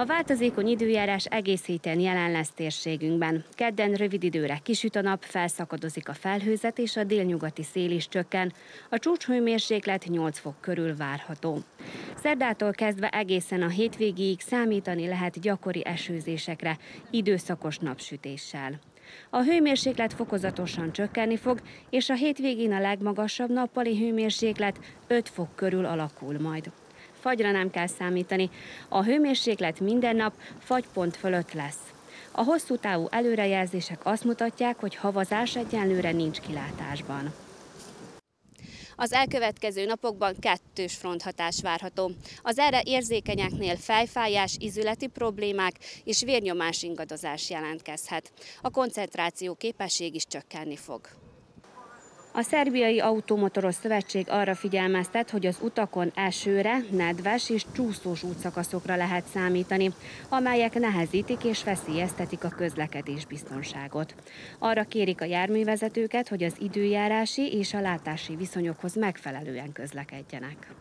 A változékony időjárás egész héten jelen lesz térségünkben. Kedden rövid időre kisüt a nap, felszakadozik a felhőzet és a délnyugati szél is csökken. A csúcshőmérséklet 8 fok körül várható. Szerdától kezdve egészen a hétvégéig számítani lehet gyakori esőzésekre, időszakos napsütéssel. A hőmérséklet fokozatosan csökkenni fog, és a hétvégén a legmagasabb nappali hőmérséklet 5 fok körül alakul majd fagyra nem kell számítani. A hőmérséklet minden nap fagypont fölött lesz. A hosszú távú előrejelzések azt mutatják, hogy havazás egyenlőre nincs kilátásban. Az elkövetkező napokban kettős fronthatás várható. Az erre érzékenyeknél fejfájás, izületi problémák és vérnyomás ingadozás jelentkezhet. A koncentráció képesség is csökkenni fog. A Szerbiai Automotoros Szövetség arra figyelmeztet, hogy az utakon esőre, nedves és csúszós útszakaszokra lehet számítani, amelyek nehezítik és veszélyeztetik a közlekedés biztonságot. Arra kérik a járművezetőket, hogy az időjárási és a látási viszonyokhoz megfelelően közlekedjenek.